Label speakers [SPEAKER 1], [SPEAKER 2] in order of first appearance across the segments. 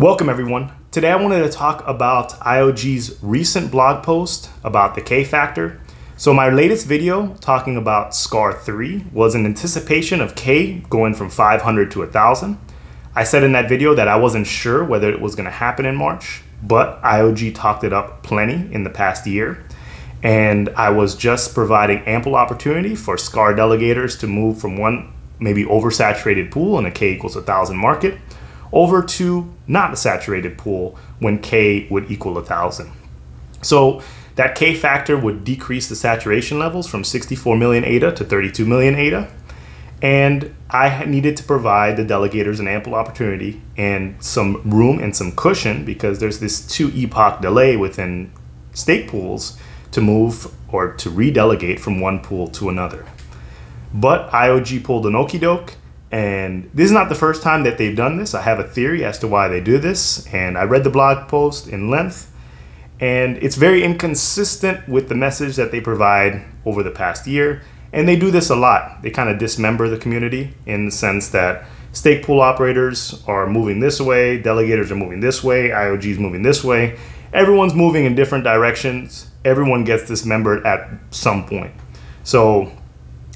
[SPEAKER 1] Welcome everyone. Today I wanted to talk about IOG's recent blog post about the K factor. So my latest video talking about SCAR 3 was in anticipation of K going from 500 to 1000. I said in that video that I wasn't sure whether it was going to happen in March, but IOG talked it up plenty in the past year. And I was just providing ample opportunity for SCAR delegators to move from one maybe oversaturated pool in a K equals 1000 market over to not a saturated pool when K would equal 1000. So that K factor would decrease the saturation levels from 64 million ADA to 32 million ADA. And I needed to provide the delegators an ample opportunity and some room and some cushion because there's this two epoch delay within stake pools to move or to redelegate from one pool to another. But IOG pulled an okey doke, and this is not the first time that they've done this. I have a theory as to why they do this, and I read the blog post in length, and it's very inconsistent with the message that they provide over the past year. And they do this a lot. They kind of dismember the community in the sense that stake pool operators are moving this way, delegators are moving this way, IOG is moving this way. Everyone's moving in different directions. Everyone gets dismembered at some point. So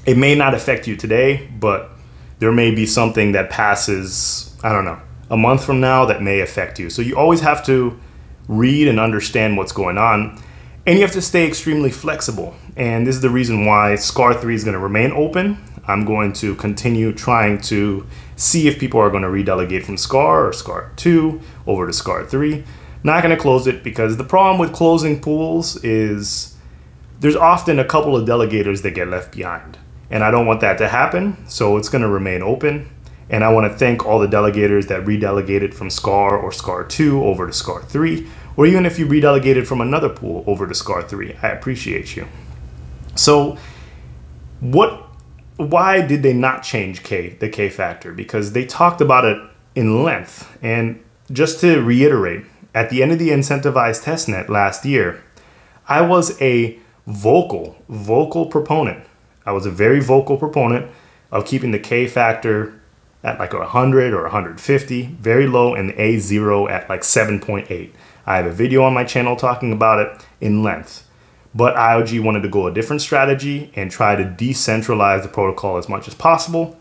[SPEAKER 1] it may not affect you today, but there may be something that passes, I don't know, a month from now that may affect you. So you always have to read and understand what's going on. And you have to stay extremely flexible. And this is the reason why SCAR 3 is going to remain open. I'm going to continue trying to see if people are going to redelegate from SCAR or SCAR 2 over to SCAR 3. Not going to close it because the problem with closing pools is there's often a couple of delegators that get left behind. And I don't want that to happen, so it's going to remain open. And I want to thank all the delegators that redelegated from SCAR or SCAR 2 over to SCAR 3, or even if you redelegated from another pool over to SCAR 3. I appreciate you. So, what why did they not change K, the K factor? Because they talked about it in length. And just to reiterate, at the end of the incentivized testnet last year, I was a vocal, vocal proponent I was a very vocal proponent of keeping the K factor at like 100 or 150, very low, and the A0 at like 7.8. I have a video on my channel talking about it in length. But IOG wanted to go a different strategy and try to decentralize the protocol as much as possible.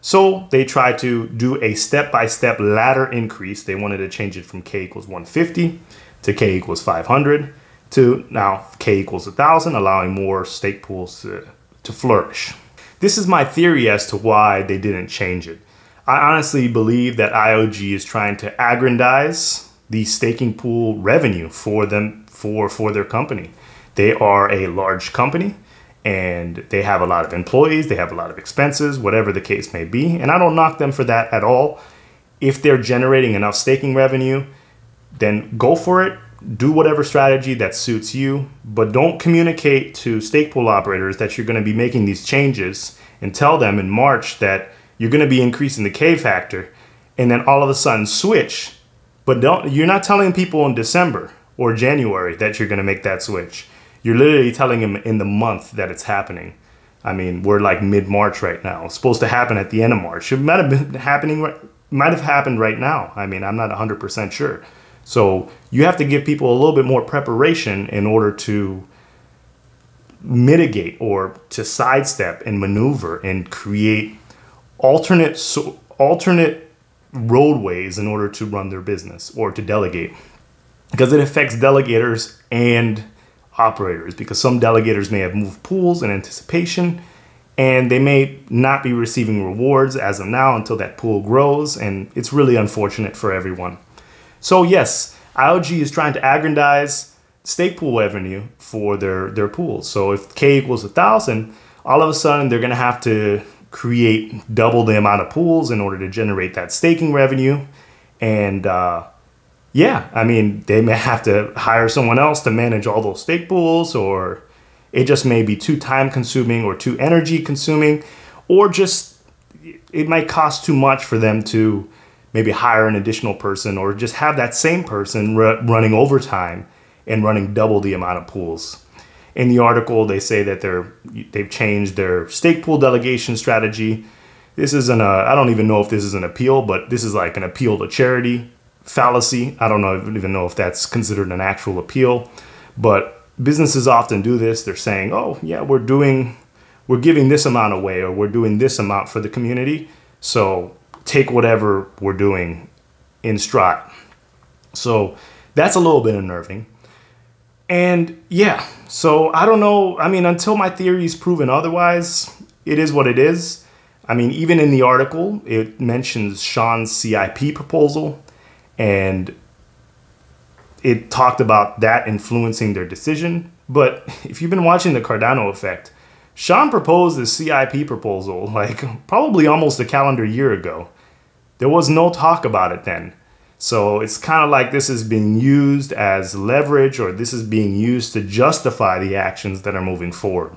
[SPEAKER 1] So they tried to do a step-by-step -step ladder increase. They wanted to change it from K equals 150 to K equals 500 to now K equals 1000, allowing more stake pools to to flourish. This is my theory as to why they didn't change it. I honestly believe that IOG is trying to aggrandize the staking pool revenue for them for for their company. They are a large company and they have a lot of employees, they have a lot of expenses, whatever the case may be, and I don't knock them for that at all. If they're generating enough staking revenue, then go for it do whatever strategy that suits you, but don't communicate to stake pool operators that you're going to be making these changes and tell them in March that you're going to be increasing the K factor and then all of a sudden switch. But don't you're not telling people in December or January that you're going to make that switch. You're literally telling them in the month that it's happening. I mean, we're like mid-March right now. It's supposed to happen at the end of March. It might have been happening might have happened right now. I mean, I'm not 100% sure. So you have to give people a little bit more preparation in order to mitigate or to sidestep and maneuver and create alternate so, alternate roadways in order to run their business or to delegate. Because it affects delegators and operators because some delegators may have moved pools in anticipation and they may not be receiving rewards as of now until that pool grows and it's really unfortunate for everyone so yes, IOG is trying to aggrandize stake pool revenue for their, their pools. So if K equals a thousand, all of a sudden they're gonna have to create double the amount of pools in order to generate that staking revenue. And uh, yeah, I mean, they may have to hire someone else to manage all those stake pools, or it just may be too time consuming or too energy consuming, or just it might cost too much for them to maybe hire an additional person or just have that same person running overtime and running double the amount of pools. In the article, they say that they're they've changed their stake pool delegation strategy. This isn't a I don't even know if this is an appeal, but this is like an appeal to charity fallacy. I don't know even know if that's considered an actual appeal, but businesses often do this. They're saying, "Oh, yeah, we're doing we're giving this amount away or we're doing this amount for the community. So take whatever we're doing in stride." So that's a little bit unnerving. And yeah, so I don't know. I mean, until my theory is proven otherwise, it is what it is. I mean, even in the article, it mentions Sean's CIP proposal, and it talked about that influencing their decision. But if you've been watching the Cardano effect, Sean proposed the CIP proposal like probably almost a calendar year ago. There was no talk about it then. So it's kind of like this is being used as leverage or this is being used to justify the actions that are moving forward.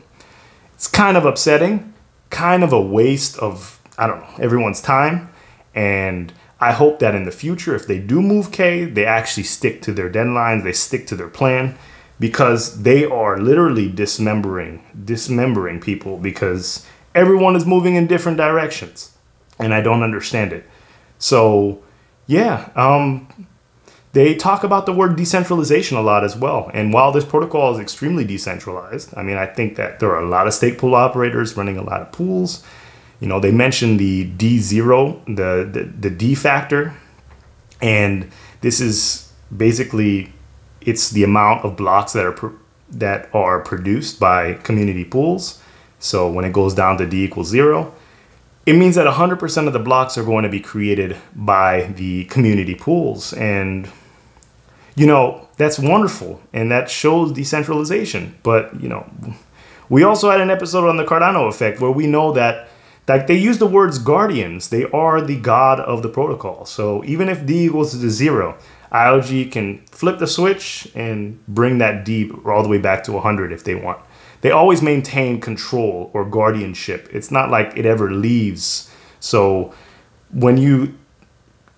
[SPEAKER 1] It's kind of upsetting, kind of a waste of, I don't know, everyone's time. And I hope that in the future, if they do move K, they actually stick to their deadlines, they stick to their plan because they are literally dismembering, dismembering people because everyone is moving in different directions. And I don't understand it. So, yeah, um, they talk about the word decentralization a lot as well. And while this protocol is extremely decentralized, I mean, I think that there are a lot of stake pool operators running a lot of pools. You know, they mentioned the D0, the, the, the D factor. And this is basically, it's the amount of blocks that are, that are produced by community pools. So when it goes down to D equals zero, it means that 100% of the blocks are going to be created by the community pools. And, you know, that's wonderful. And that shows decentralization. But, you know, we also had an episode on the Cardano effect where we know that like they use the words guardians. They are the god of the protocol. So even if D equals to zero, IOG can flip the switch and bring that D all the way back to 100 if they want they always maintain control or guardianship. It's not like it ever leaves. So when you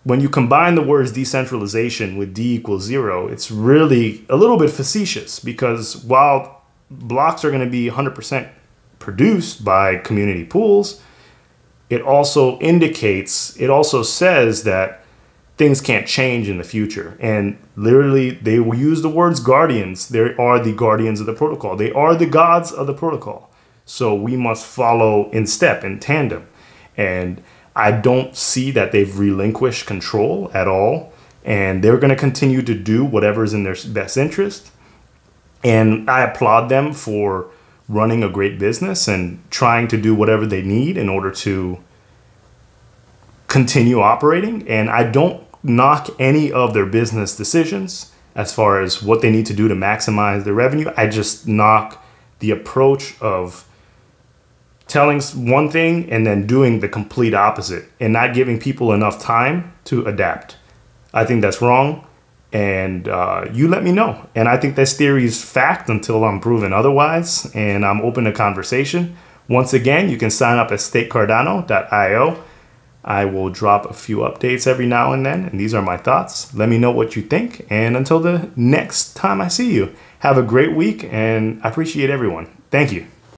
[SPEAKER 1] when you combine the words decentralization with D equals zero, it's really a little bit facetious because while blocks are going to be 100% produced by community pools, it also indicates, it also says that things can't change in the future. And literally, they will use the words guardians. They are the guardians of the protocol. They are the gods of the protocol. So we must follow in step, in tandem. And I don't see that they've relinquished control at all. And they're going to continue to do whatever is in their best interest. And I applaud them for running a great business and trying to do whatever they need in order to continue operating. And I don't knock any of their business decisions as far as what they need to do to maximize their revenue. I just knock the approach of telling one thing and then doing the complete opposite and not giving people enough time to adapt. I think that's wrong. And uh, you let me know. And I think this theory is fact until I'm proven otherwise. And I'm open to conversation. Once again, you can sign up at stakecardano.io I will drop a few updates every now and then, and these are my thoughts. Let me know what you think, and until the next time I see you, have a great week, and I appreciate everyone. Thank you.